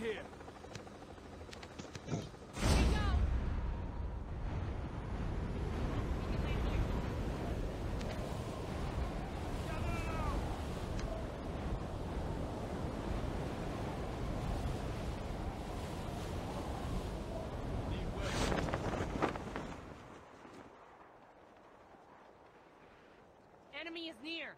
here. Enemy is near.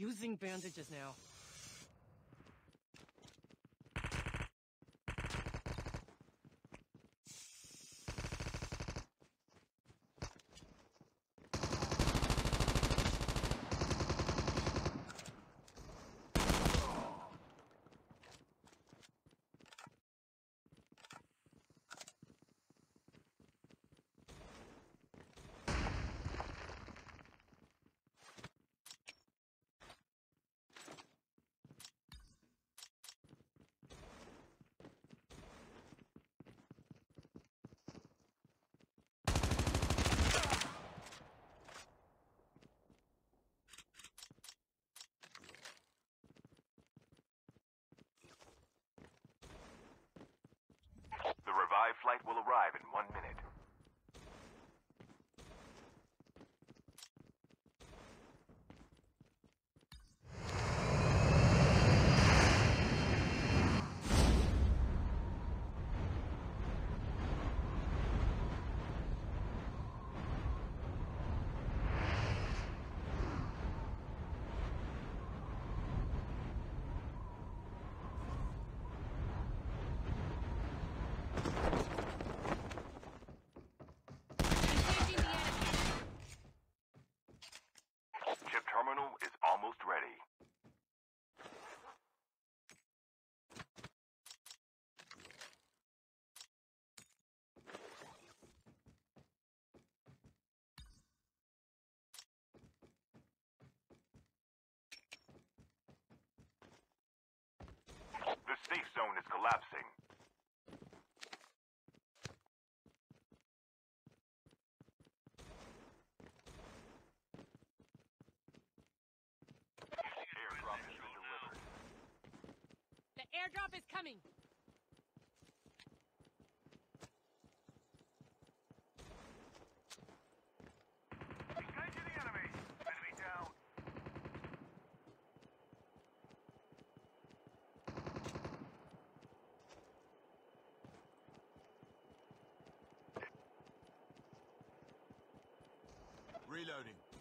Using bandages now. collapsing. The airdrop is coming!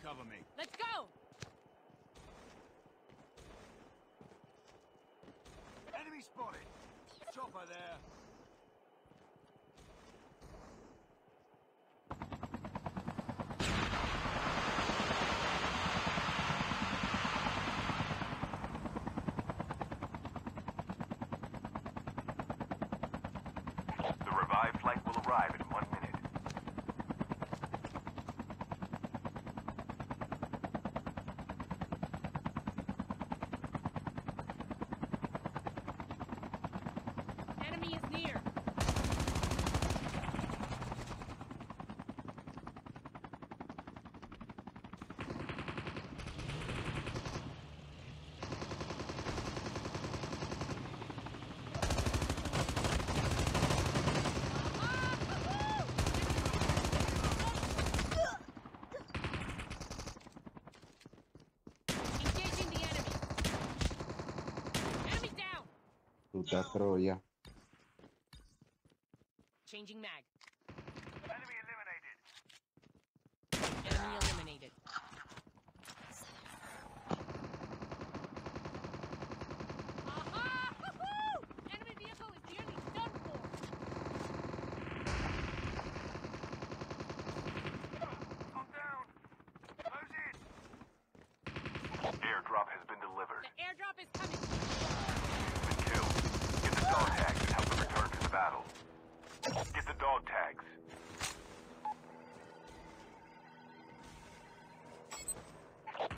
Cover me. Let's go! Enemy spotted! Chopper there! Maldita Troya. Changing mag. Enemy in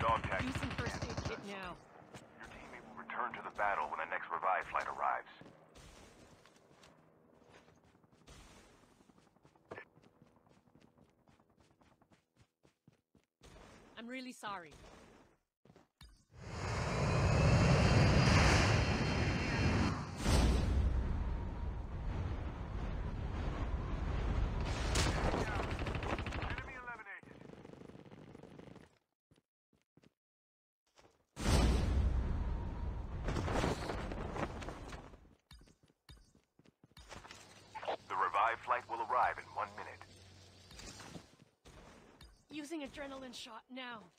dog tag. Decent first aid kit now. Your teammate will return to the battle when the next revive flight arrives. I'm really sorry. arrive in one minute. Using adrenaline shot now.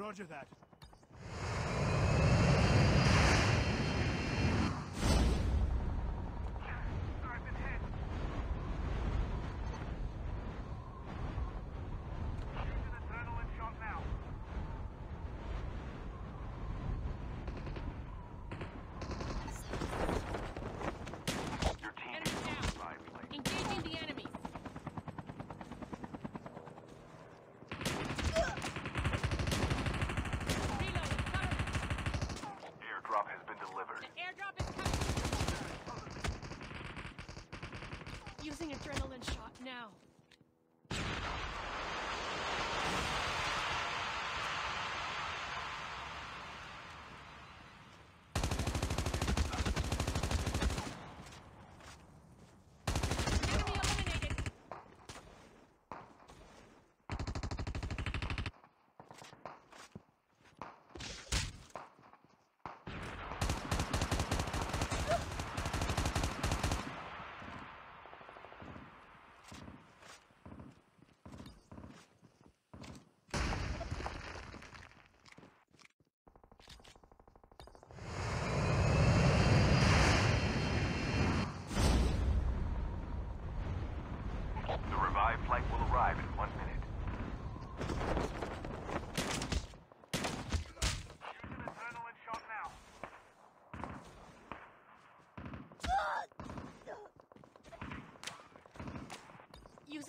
Roger that.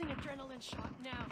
Adrenaline shot now.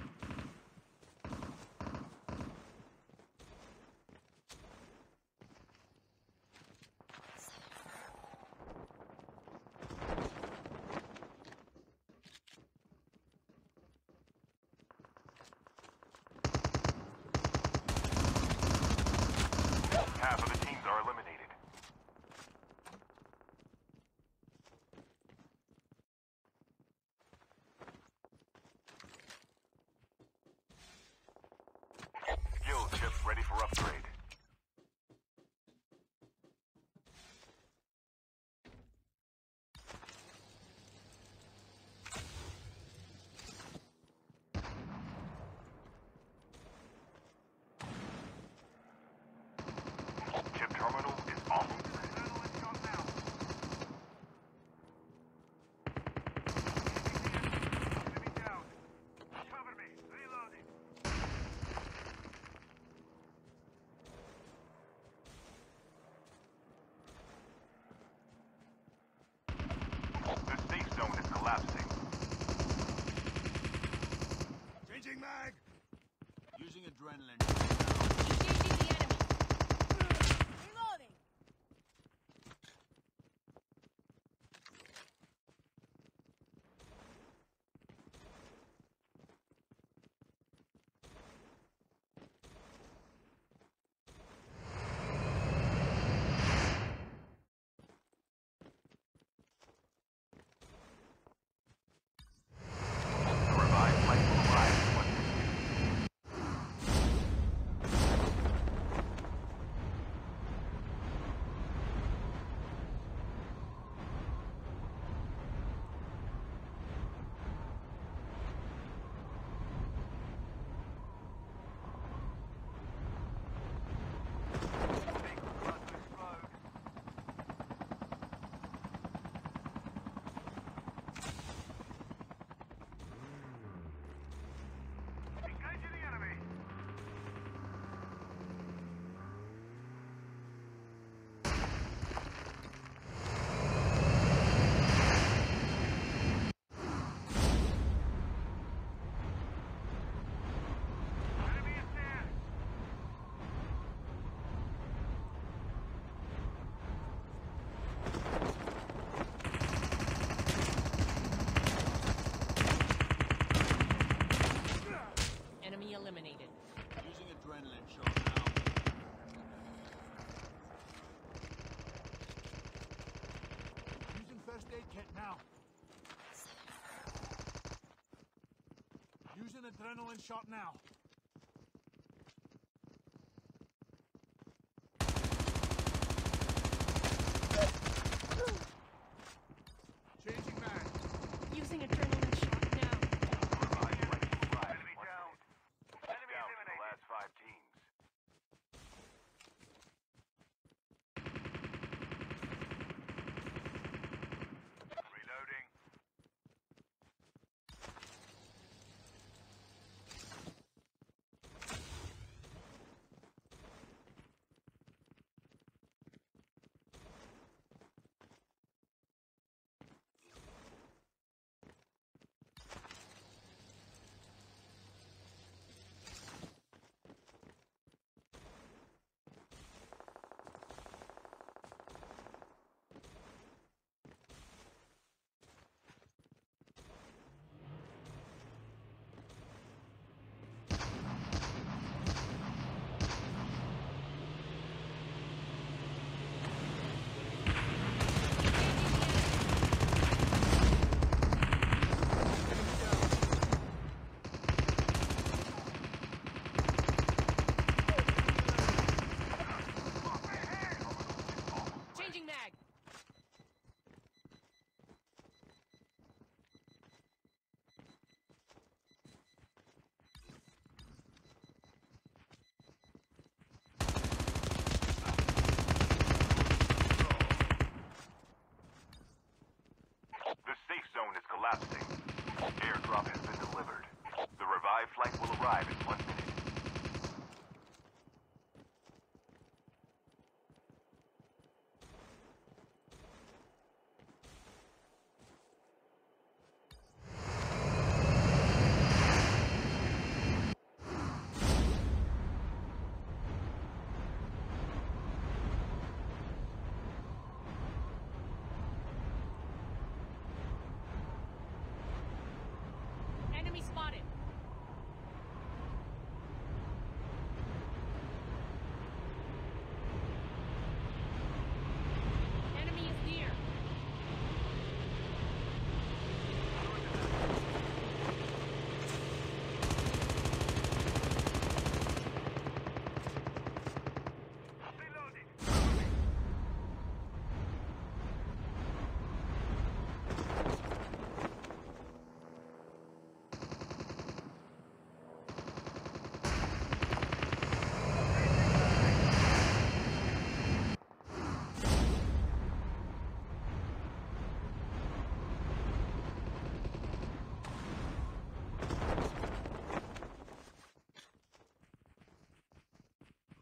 adrenaline shot now.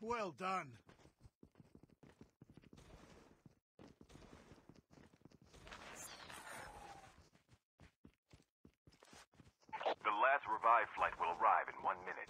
Well done. The last revive flight will arrive in one minute.